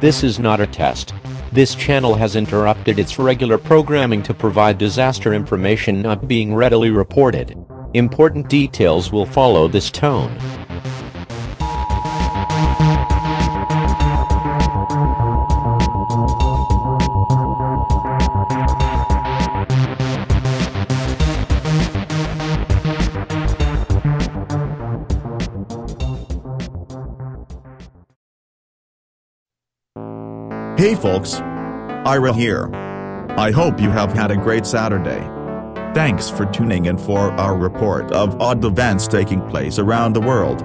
This is not a test. This channel has interrupted its regular programming to provide disaster information not being readily reported. Important details will follow this tone. Hey folks! Ira here. I hope you have had a great Saturday. Thanks for tuning in for our report of odd events taking place around the world.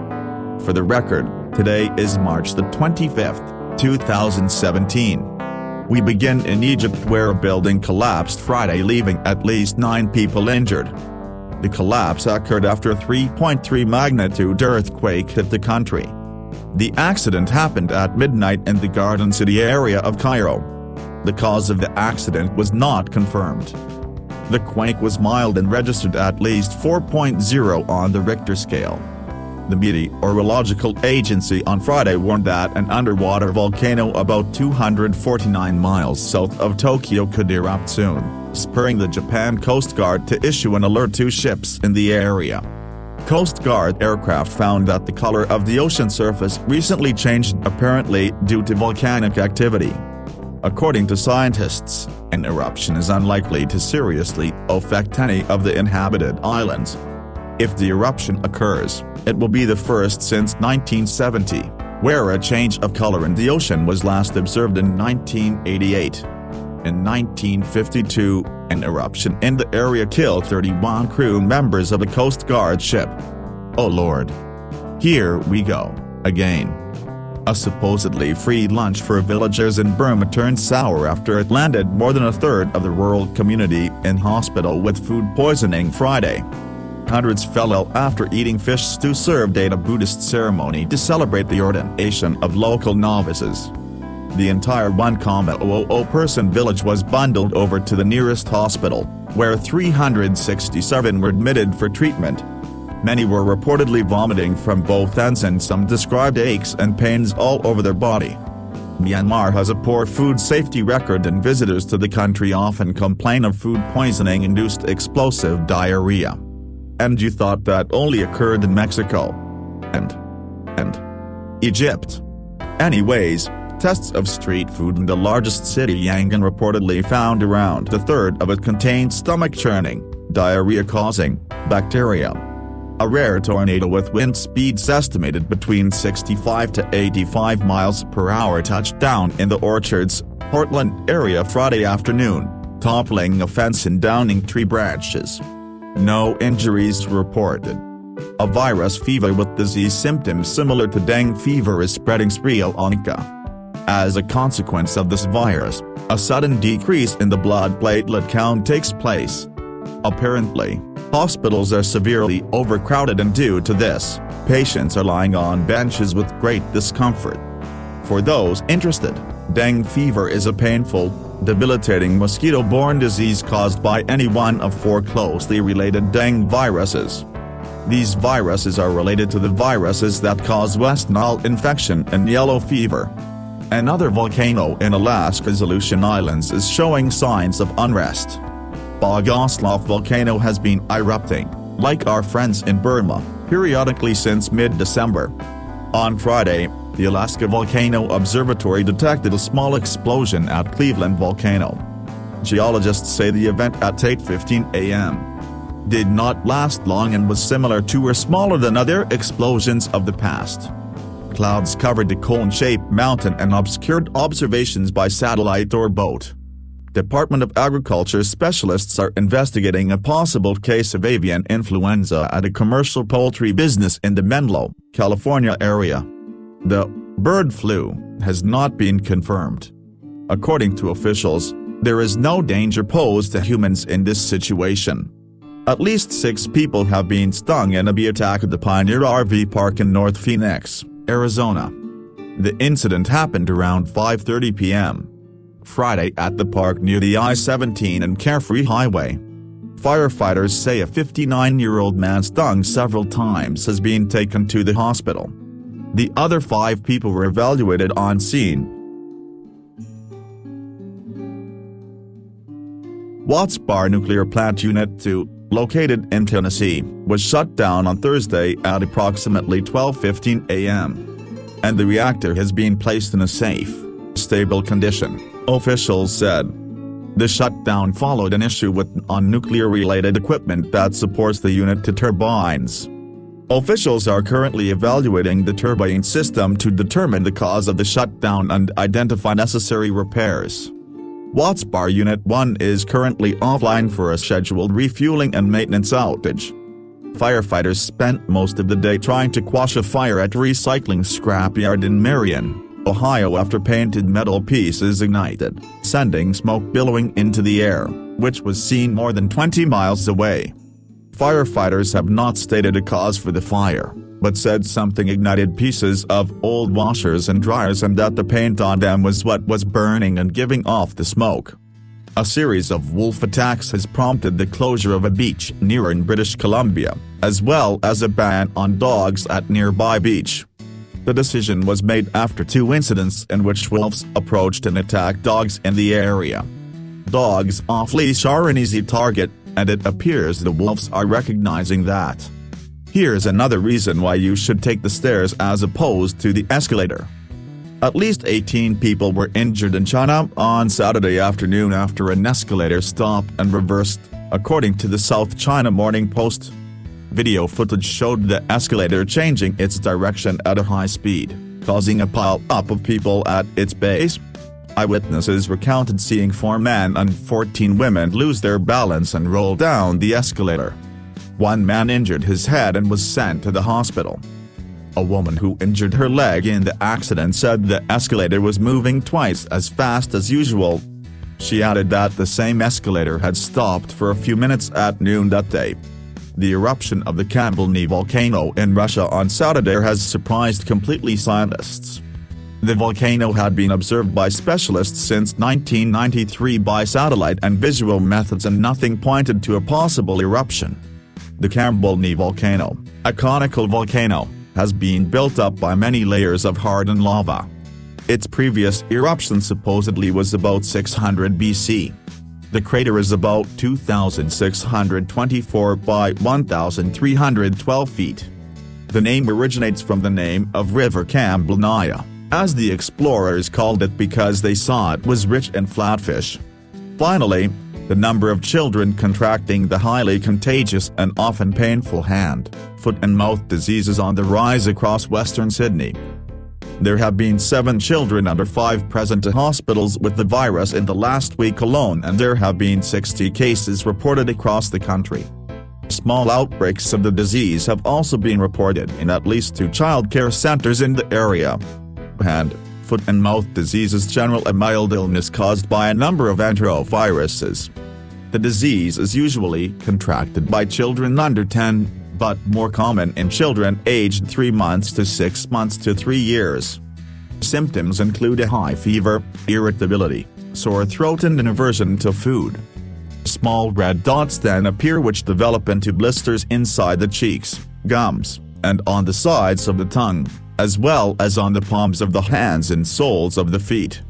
For the record, today is March the 25th, 2017. We begin in Egypt where a building collapsed Friday leaving at least nine people injured. The collapse occurred after a 3.3 magnitude earthquake hit the country. The accident happened at midnight in the Garden City area of Cairo. The cause of the accident was not confirmed. The quake was mild and registered at least 4.0 on the Richter scale. The Meteorological Agency on Friday warned that an underwater volcano about 249 miles south of Tokyo could erupt soon, spurring the Japan Coast Guard to issue an alert to ships in the area. Coast Guard aircraft found that the color of the ocean surface recently changed apparently due to volcanic activity. According to scientists, an eruption is unlikely to seriously affect any of the inhabited islands. If the eruption occurs, it will be the first since 1970, where a change of color in the ocean was last observed in 1988. In 1952, an eruption in the area killed 31 crew members of a Coast Guard ship. Oh lord. Here we go, again. A supposedly free lunch for villagers in Burma turned sour after it landed more than a third of the rural community in hospital with food poisoning Friday. Hundreds fell ill after eating fish stew served at a Buddhist ceremony to celebrate the ordination of local novices. The entire 1,000 person village was bundled over to the nearest hospital, where 367 were admitted for treatment. Many were reportedly vomiting from both ends and some described aches and pains all over their body. Myanmar has a poor food safety record and visitors to the country often complain of food poisoning-induced explosive diarrhea. And you thought that only occurred in Mexico. And. and. Egypt. Anyways, Tests of street food in the largest city Yangon reportedly found around a third of it contained stomach-churning, diarrhea-causing, bacteria. A rare tornado with wind speeds estimated between 65 to 85 miles per hour touched down in the Orchards, Portland area Friday afternoon, toppling a fence and downing tree branches. No injuries reported. A virus fever with disease symptoms similar to dengue fever is spreading Sri Lanka. As a consequence of this virus, a sudden decrease in the blood platelet count takes place. Apparently, hospitals are severely overcrowded and due to this, patients are lying on benches with great discomfort. For those interested, dengue fever is a painful, debilitating mosquito-borne disease caused by any one of four closely related dengue viruses. These viruses are related to the viruses that cause West Nile infection and yellow fever. Another volcano in Alaska's Aleutian Islands is showing signs of unrest. Bogoslof volcano has been erupting, like our friends in Burma, periodically since mid-December. On Friday, the Alaska Volcano Observatory detected a small explosion at Cleveland Volcano. Geologists say the event at 8.15 am did not last long and was similar to or smaller than other explosions of the past clouds covered the cone-shaped mountain and obscured observations by satellite or boat. Department of Agriculture specialists are investigating a possible case of avian influenza at a commercial poultry business in the Menlo, California area. The bird flu has not been confirmed. According to officials, there is no danger posed to humans in this situation. At least six people have been stung in a bee attack at the Pioneer RV Park in North Phoenix. Arizona. The incident happened around 5.30 p.m. Friday at the park near the I-17 and Carefree Highway. Firefighters say a 59-year-old man stung several times has been taken to the hospital. The other five people were evaluated on scene. Watts Bar Nuclear Plant Unit 2, located in Tennessee, was shut down on Thursday at approximately 12.15 a.m. And the reactor has been placed in a safe, stable condition, officials said. The shutdown followed an issue with non-nuclear-related equipment that supports the unit to turbines. Officials are currently evaluating the turbine system to determine the cause of the shutdown and identify necessary repairs. Watts Bar Unit 1 is currently offline for a scheduled refueling and maintenance outage. Firefighters spent most of the day trying to quash a fire at recycling scrapyard in Marion, Ohio after painted metal pieces ignited, sending smoke billowing into the air, which was seen more than 20 miles away. Firefighters have not stated a cause for the fire, but said something ignited pieces of old washers and dryers and that the paint on them was what was burning and giving off the smoke. A series of wolf attacks has prompted the closure of a beach near in British Columbia, as well as a ban on dogs at nearby beach. The decision was made after two incidents in which wolves approached and attacked dogs in the area. Dogs off-leash are an easy target, and it appears the wolves are recognizing that. Here's another reason why you should take the stairs as opposed to the escalator. At least 18 people were injured in China on Saturday afternoon after an escalator stopped and reversed, according to the South China Morning Post. Video footage showed the escalator changing its direction at a high speed, causing a pile-up of people at its base. Eyewitnesses recounted seeing four men and 14 women lose their balance and roll down the escalator. One man injured his head and was sent to the hospital. A woman who injured her leg in the accident said the escalator was moving twice as fast as usual. She added that the same escalator had stopped for a few minutes at noon that day. The eruption of the Kambalny volcano in Russia on Saturday has surprised completely scientists. The volcano had been observed by specialists since 1993 by satellite and visual methods and nothing pointed to a possible eruption. The Kambalny volcano, a conical volcano, has been built up by many layers of hardened lava. Its previous eruption supposedly was about 600 BC. The crater is about 2,624 by 1,312 feet. The name originates from the name of river Kambalnaya, as the explorers called it because they saw it was rich in flatfish. Finally, the number of children contracting the highly contagious and often painful hand, foot and mouth diseases on the rise across western Sydney. There have been seven children under five present in hospitals with the virus in the last week alone and there have been 60 cases reported across the country. Small outbreaks of the disease have also been reported in at least two childcare centers in the area. Foot and mouth disease is general a mild illness caused by a number of enteroviruses. The disease is usually contracted by children under 10, but more common in children aged 3 months to 6 months to 3 years. Symptoms include a high fever, irritability, sore throat and an aversion to food. Small red dots then appear which develop into blisters inside the cheeks, gums, and on the sides of the tongue, as well as on the palms of the hands and soles of the feet.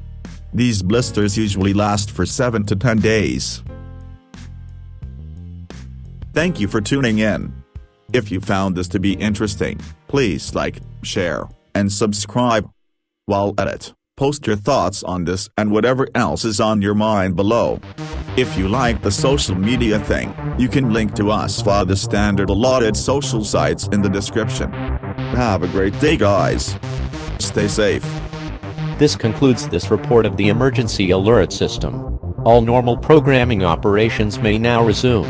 These blisters usually last for 7 to 10 days. Thank you for tuning in. If you found this to be interesting, please like, share, and subscribe. While at it, post your thoughts on this and whatever else is on your mind below. If you like the social media thing, you can link to us via the standard allotted social sites in the description. Have a great day guys. Stay safe. This concludes this report of the emergency alert system. All normal programming operations may now resume.